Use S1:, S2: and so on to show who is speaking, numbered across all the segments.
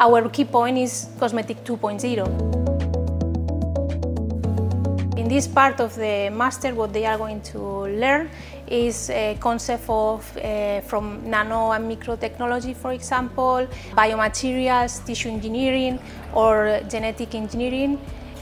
S1: Our key point is Cosmetic 2.0. In this part of the master, what they are going to learn is a concept of uh, from nano and micro technology, for example, biomaterials, tissue engineering, or genetic engineering.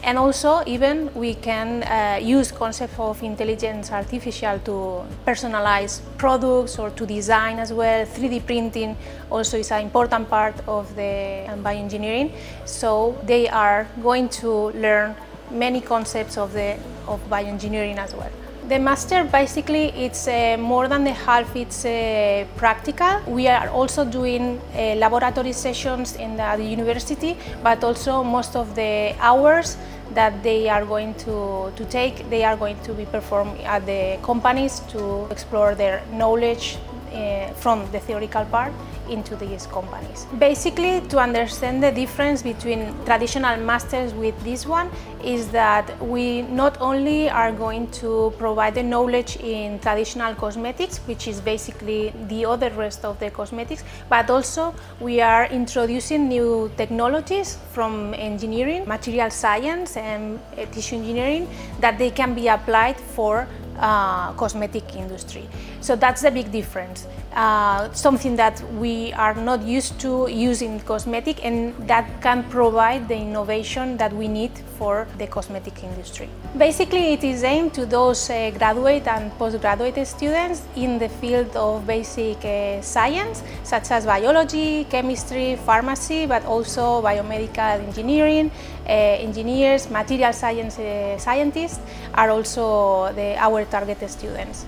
S1: And also, even we can uh, use concept of intelligence artificial to personalize products or to design as well. 3D printing also is an important part of the um, bioengineering. So they are going to learn many concepts of, the, of bioengineering as well. The master basically it's uh, more than the half it's uh, practical. We are also doing uh, laboratory sessions in the, the, university but also most of the hours that they are going to, to take they are going to be performed at the companies to explore their knowledge uh, from the theoretical part into these companies. Basically, to understand the difference between traditional masters with this one is that we not only are going to provide the knowledge in traditional cosmetics, which is basically the other rest of the cosmetics, but also we are introducing new technologies from engineering, material science and uh, tissue engineering that they can be applied for uh, cosmetic industry. So that's the big difference. Uh, something that we are not used to using cosmetic and that can provide the innovation that we need for the cosmetic industry. Basically it is aimed to those uh, graduate and postgraduate students in the field of basic uh, science such as biology, chemistry, pharmacy but also biomedical engineering, engineers, material science uh, scientists are also the, our target students.